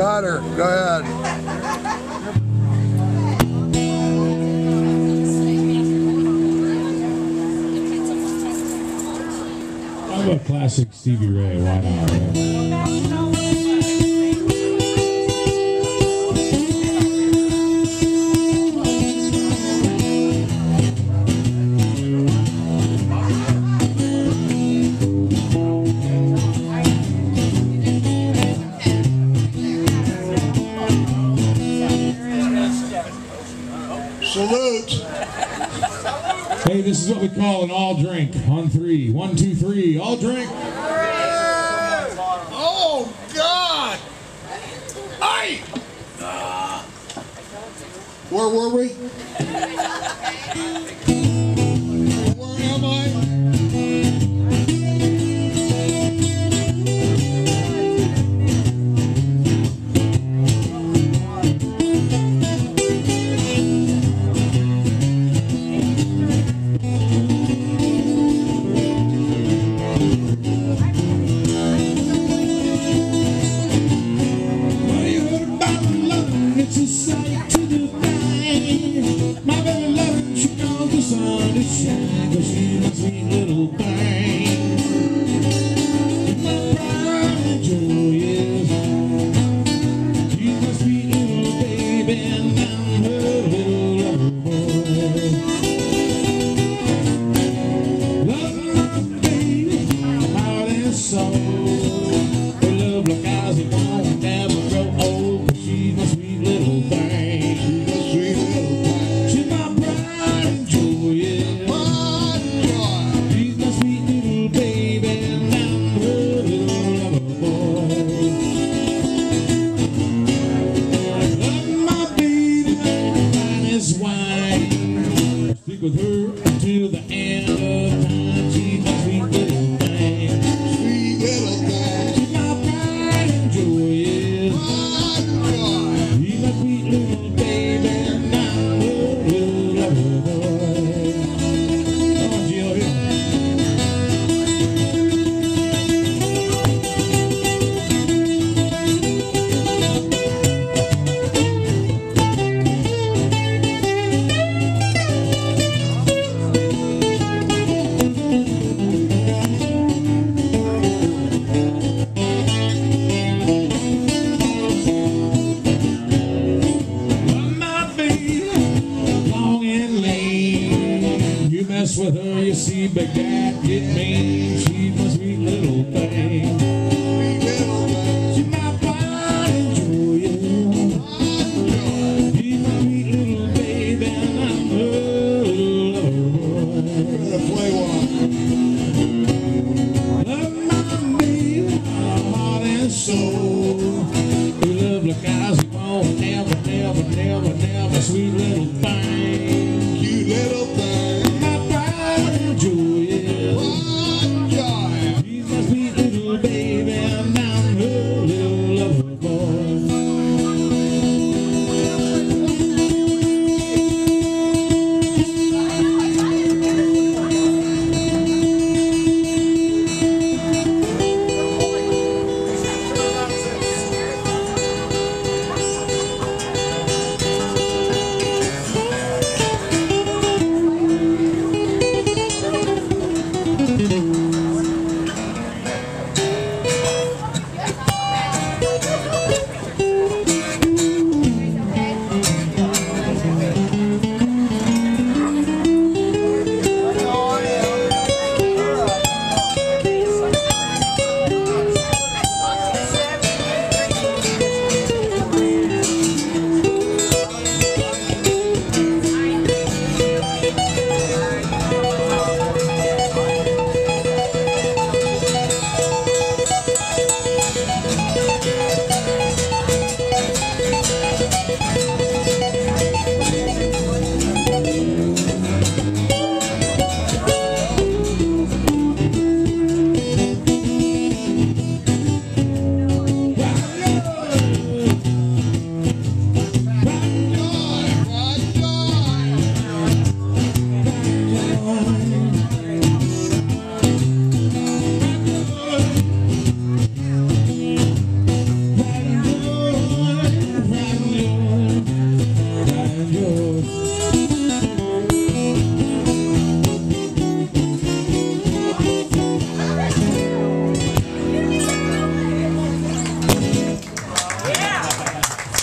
Got her. Go ahead. How about classic Stevie Ray? Why not? right? Hey, this is what we call an all drink on three. One, two, three. All drink. Oh, God. I. Where were we? sun to shine Cause you're a sweet little thing. My pride mess with her, you see, but God it means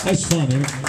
That's fun,